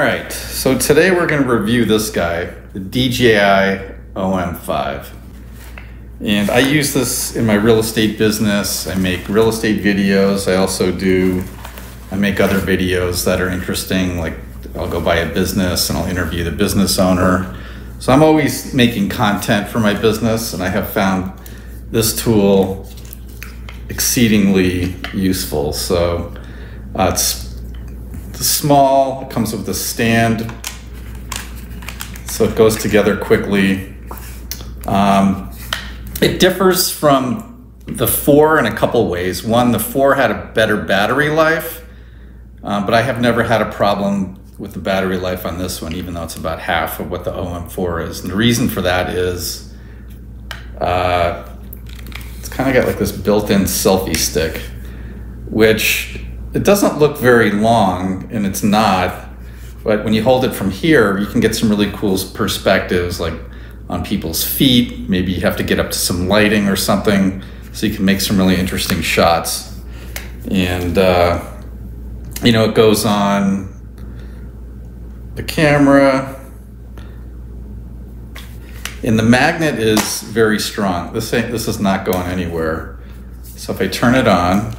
All right, so today we're going to review this guy, the DJI OM5. And I use this in my real estate business. I make real estate videos. I also do, I make other videos that are interesting, like I'll go buy a business and I'll interview the business owner. So I'm always making content for my business, and I have found this tool exceedingly useful. So uh, it's, it's small, it comes with a stand, so it goes together quickly. Um, it differs from the four in a couple ways. One, the four had a better battery life, uh, but I have never had a problem with the battery life on this one, even though it's about half of what the OM4 is. And the reason for that is uh, it's kind of got like this built-in selfie stick, which it doesn't look very long, and it's not. But when you hold it from here, you can get some really cool perspectives, like on people's feet. Maybe you have to get up to some lighting or something, so you can make some really interesting shots. And uh, you know, it goes on the camera. And the magnet is very strong. This this is not going anywhere. So if I turn it on,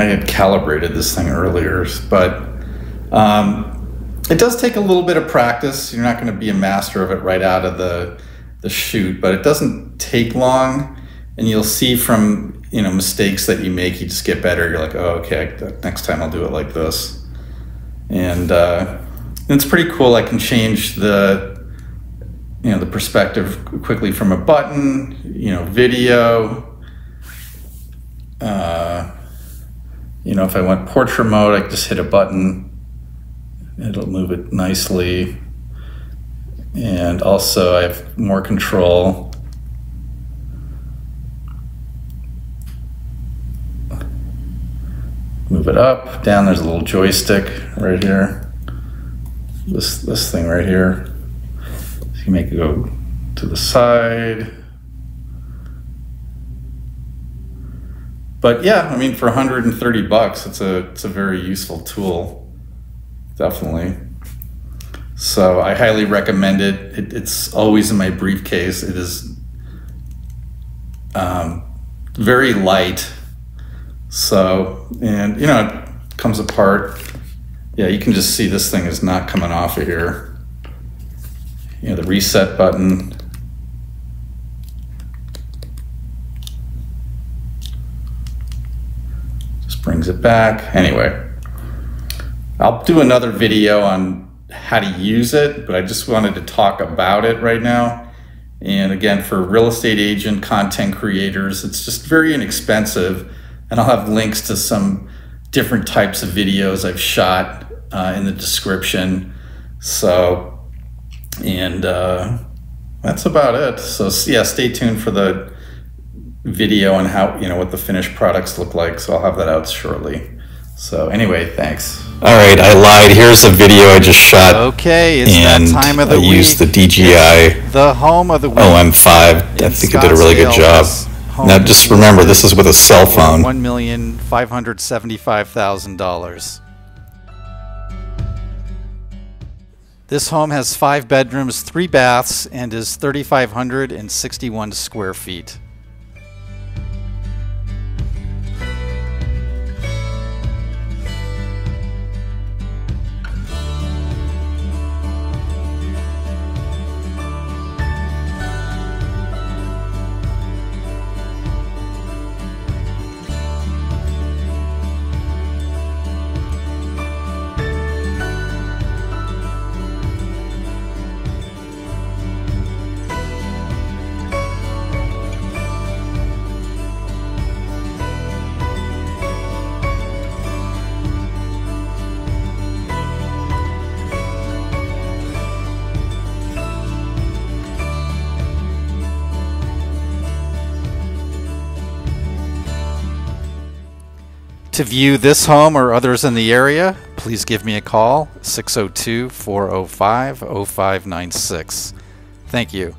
I had calibrated this thing earlier, but um, it does take a little bit of practice. You're not going to be a master of it right out of the the shoot, but it doesn't take long, and you'll see from you know mistakes that you make, you just get better. You're like, oh, okay, next time I'll do it like this, and, uh, it's pretty cool. I can change the you know the perspective quickly from a button, you know, video. Uh, you know, if I want portrait mode, I just hit a button. It'll move it nicely. And also I have more control. Move it up, down, there's a little joystick right here. This, this thing right here. So you make it go to the side. But yeah, I mean, for 130 bucks, it's a it's a very useful tool, definitely. So I highly recommend it. it it's always in my briefcase. It is um, very light. So and you know it comes apart. Yeah, you can just see this thing is not coming off of here. You know the reset button brings it back. Anyway, I'll do another video on how to use it, but I just wanted to talk about it right now. And again, for real estate agent content creators, it's just very inexpensive. And I'll have links to some different types of videos I've shot uh, in the description. So, and uh, that's about it. So yeah, stay tuned for the video on how you know what the finished products look like. So I'll have that out shortly. So anyway, thanks. All right, I lied. Here's a video I just shot. Okay, it's that time of the I week. I used the DJI the home of the week. OM5. I think it did a really good job. Now, just remember, this is with a cell phone. One million five hundred seventy-five thousand dollars. This home has five bedrooms, three baths, and is 3,561 square feet. To view this home or others in the area, please give me a call 602 405 0596. Thank you.